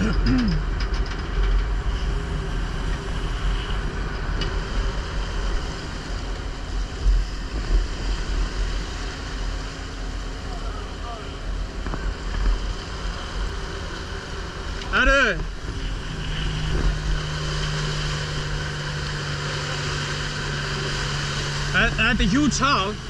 Det? Er, er huge tall?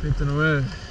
Pinto Noé.